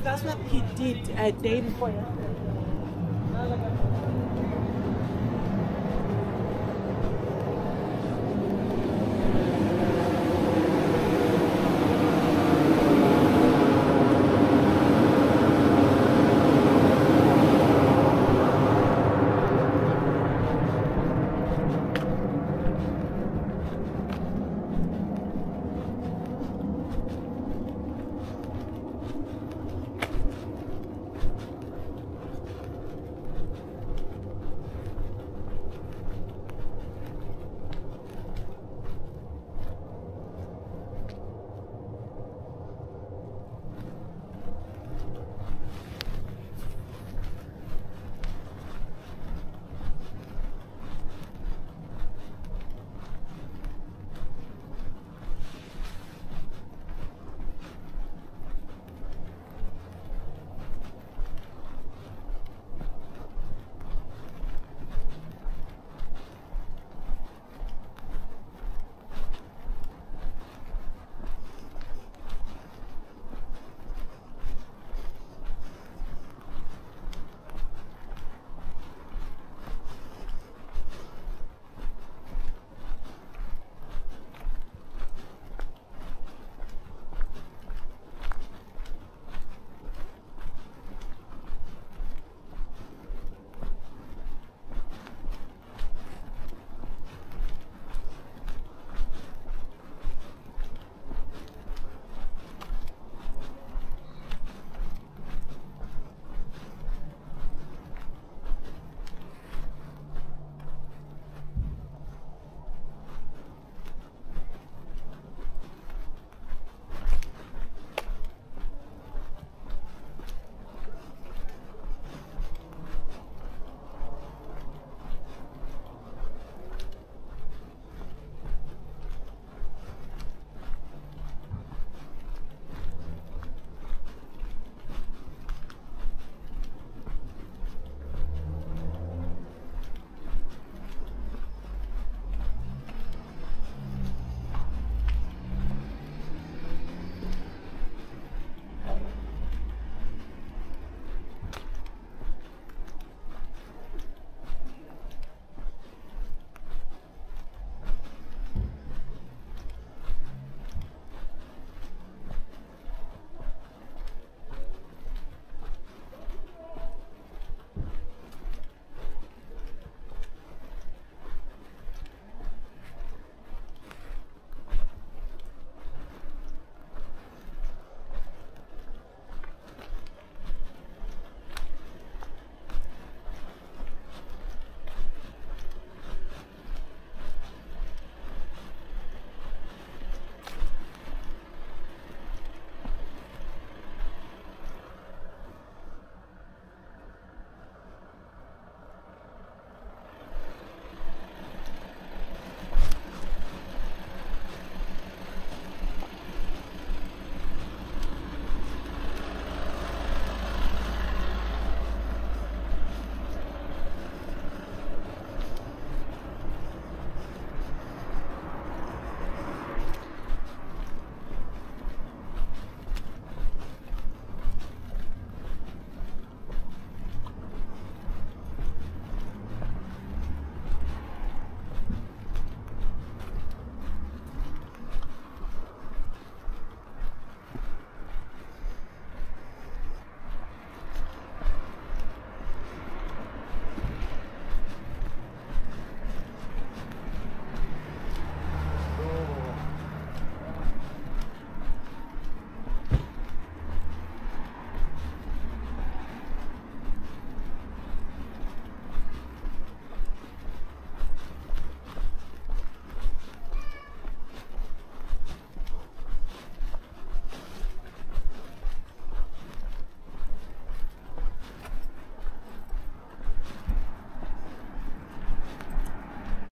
investment he did a day before yesterday.